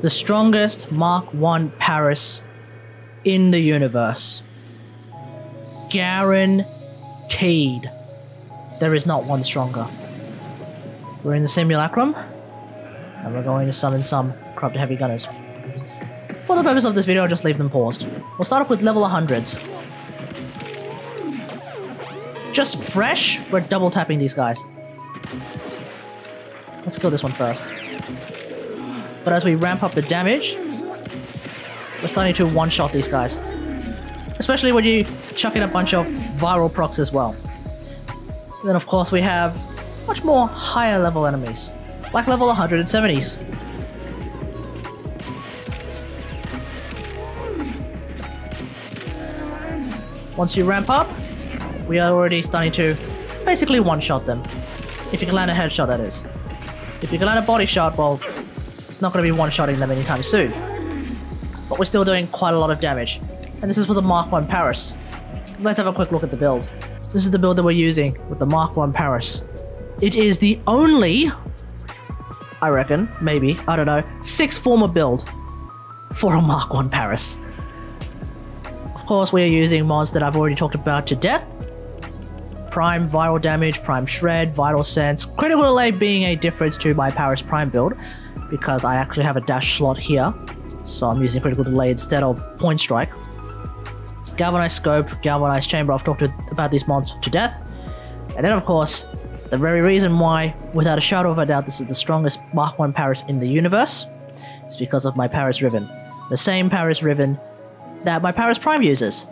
the strongest Mark 1 Paris in the universe. Guaranteed. There is not one stronger. We're in the simulacrum, and we're going to summon some corrupted heavy gunners. For the purpose of this video, I'll just leave them paused. We'll start off with level 100s. Just fresh, we're double tapping these guys. Let's kill this one first. But as we ramp up the damage, we're starting to one-shot these guys. Especially when you chuck in a bunch of viral procs as well. then of course we have much more higher level enemies, like level 170s. Once you ramp up, we are already starting to basically one-shot them. If you can land a headshot, that is. If you can land a body shot, well, it's not going to be one-shotting them anytime soon. But we're still doing quite a lot of damage. And this is for the Mark 1 Paris. Let's have a quick look at the build. This is the build that we're using with the Mark 1 Paris. It is the only, I reckon, maybe, I don't know, six forma build for a Mark 1 Paris. Of course, we are using mods that I've already talked about to death. Prime Viral Damage, Prime Shred, Vital Sense, Critical Delay being a difference to my Paris Prime build, because I actually have a dash slot here, so I'm using Critical Delay instead of Point Strike. Galvanized Scope, Galvanized Chamber, I've talked about these mods to death. And then of course, the very reason why, without a shadow of a doubt, this is the strongest Mark 1 Paris in the universe, is because of my Paris Riven. The same Paris Riven that my Paris Prime uses.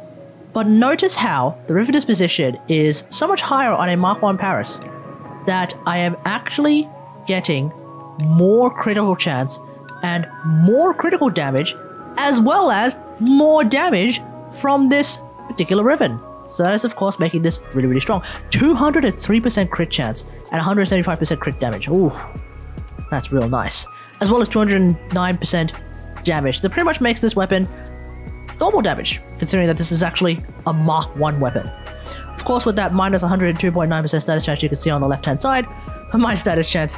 But notice how the Riven disposition is so much higher on a Mark 1 Paris that I am actually getting more critical chance and more critical damage, as well as more damage from this particular Riven. So that is of course making this really really strong. 203% crit chance and 175% crit damage. Ooh, that's real nice. As well as 209% damage. That pretty much makes this weapon normal damage, considering that this is actually a Mark 1 weapon. Of course, with that minus 102.9% status chance you can see on the left hand side, my status chance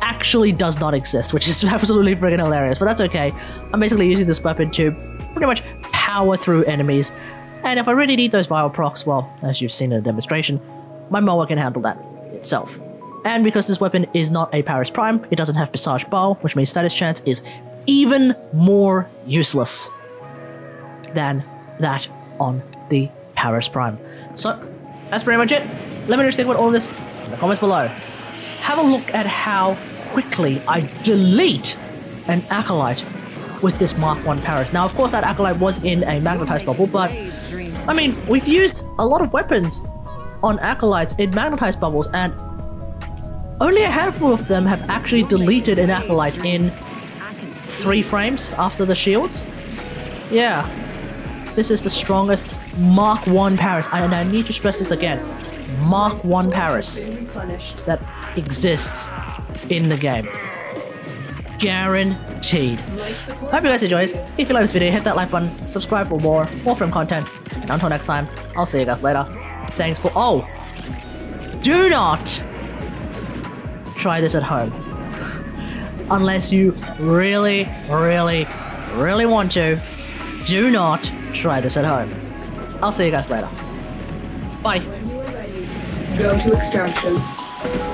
actually does not exist, which is absolutely friggin' hilarious, but that's okay. I'm basically using this weapon to pretty much power through enemies. And if I really need those viral procs, well, as you've seen in the demonstration, my Moa can handle that itself. And because this weapon is not a Paris Prime, it doesn't have Visage Bow, which means status chance is even more useless than that on the Paris Prime. So, that's pretty much it. Let me know what you about all this in the comments below. Have a look at how quickly I delete an Acolyte with this Mark 1 Paris. Now, of course, that Acolyte was in a magnetized bubble, but I mean, we've used a lot of weapons on Acolytes in magnetized bubbles, and only a handful of them have actually deleted an Acolyte in three frames after the shields. Yeah, this is the strongest Mark 1 Paris, and I need to stress this again. Mark 1 Paris that exists in the game. Guaranteed. Hope you guys enjoyed. If you like this video, hit that like button, subscribe for more film content, and until next time, I'll see you guys later. Thanks for- oh! Do not try this at home. Unless you really, really, really want to, do not try this at home. I'll see you guys later. Bye. Go to extraction.